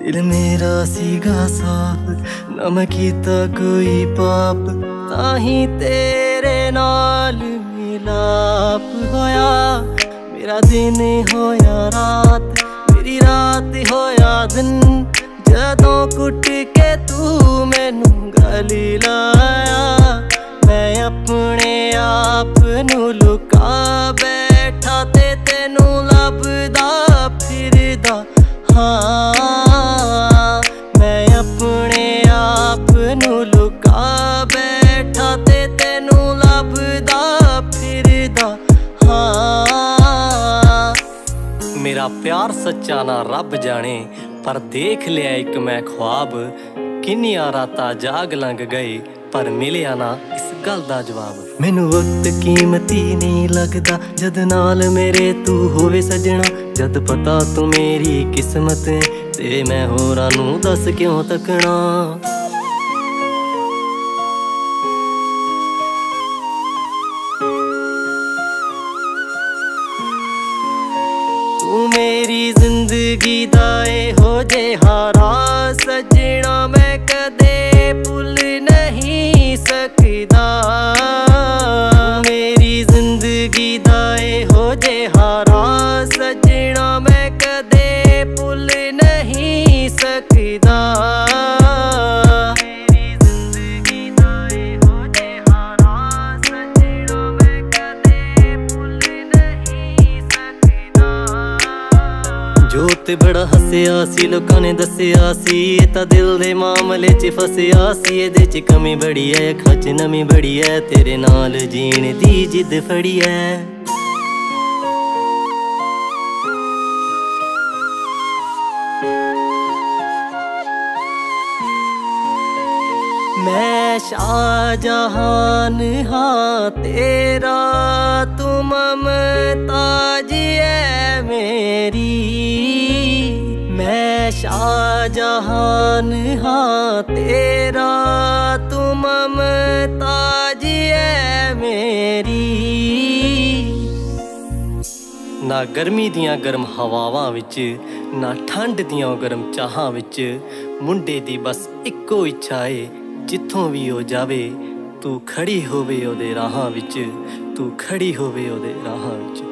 ਦਿਲ ਮੇਰਾ ਸੀਗਾ ਸਾਫ਼ ਨਾ ਮੈਂ ਕੀਤਾ ਕੋਈ ਪਾਪ ਤਾਂ ਹੀ ਤੇਰੇ ਨਾਲ ਮਿਲਾਪ ਹੋਇਆ ਮੇਰਾ ਦਿਨ ਹੋਇਆ ਰਾਤ ਮੇਰੀ ਰਾਤ ਹੋਇਆ ਦਿਨ ਜਦੋਂ ਕੁੱਟ ਕੇ ਤੂੰ ਮੈਨੂੰ ਗਲੀ ਲਾਇਆ ਮੈਂ ਆਪਣੇ ਆਪ ਨੂੰ ਲੁਕਾ ਬੈਠਾ ਤੇ ਤੈਨੂੰ ਲੱਭਦਾ ਫਿਰਦਾ ਹਾਂ ਮੇਰਾ ਪਿਆਰ ਸੱਚਾ ਨਾ ਰੱਬ ਜਾਣੇ, ਪਰ ਦੇਖ ਲਿਆ ਇੱਕ ਮੈਂ ਖੁਆਬ। ਕਿੰਨੀਆਂ ਰਾਤਾਂ ਜਾਗ ਲੰਘ ਗਏ, ਪਰ ਮਿਲਿਆ ਨਾ ਇਸ ਗੱਲ ਦਾ ਜਵਾਬ। ਮੈਨੂੰ ਵਕਤ ਕੀਮਤੀ ਨਹੀਂ ਲੱਗਦਾ, ਜਦ ਨਾਲ ਮੇਰੇ ਤੂੰ ਹੋਵੇ ਸਜਣਾ। ਜਦ ਪਤਾ ਤੂੰ ਮੇਰੀ ਕਿਸਮਤ ਤੇ ਮੈਂ ਹੋਰਾਂ ਨੂੰ ਦੱਸ ਕਿਉਂ ਤੱਕਣਾ? ਜ਼ਿੰਦਗੀ ਦਾ ਇਹੋ ਜਿਹਾ ਰਾਹ ਸਜਣਾ ਮੈਂ ਕਦੇ ਭੁੱਲ ਨਹੀਂ ਸਕਦਾ। ਮੇਰੀ ਜ਼ਿੰਦਗੀ ਦਾ ਇਹੋ ਜੇ ਹਾਰਾ ਜੋਤ ਬੜਾ ਹੱਸਿਆ ਸੀ, ਲੋਕਾਂ ਨੇ ਦੱਸਿਆ ਸੀ, ਇਹ ਤਾਂ ਦਿਲ ਦੇ ਮਾਮਲੇ 'ਚ ਫਸਿਆ ਸੀ, ਇਹਦੇ 'ਚ ਕਮੀ ਬੜੀ ਐ, ਅੱਖਾਂ 'ਚ ਨਮੀ ਬੜੀ ਐ, ਤੇਰੇ ਨਾਲ ਜੀਣ ਦੀ ਜਿੱਦ ਫੜੀ ਐ। ਮੈਂ ਸ਼ਾਹਜਹਾਨ ਹਾਂ ਤੇਰਾ ਤੂੰ ਮਮਤਾਜ ਐ। ਮੇਰੀ ਮੈਂ ਸ਼ਾਹਜਹਾਨ ਹਾਂ, ਤੇਰਾ ਤੂੰ ਮਮਤਾਜ ਐ ਮੇਰੀ। ਨਾ ਗਰਮੀ ਦੀਆਂ ਗਰਮ ਹਵਾਵਾਂ ਵਿੱਚ, ਨਾ ਠੰਡ ਦੀਆਂ ਗਰਮ ਚਾਹਾਂ ਵਿੱਚ, ਮੁੰਡੇ ਦੀ ਬਸ ਇੱਕੋ ਇੱਛਾ ਏ, ਜਿੱਥੋਂ ਵੀ ਉਹ ਜਾਵੇ, ਤੂੰ ਖੜੀ ਹੋਵੇ ਉਹਦੇ ਰਾਹਾਂ ਵਿੱਚ, ਤੂੰ ਖੜੀ ਹੋਵੇ ਉਹਦੇ ਰਾਹਾਂ ਵਿੱਚ।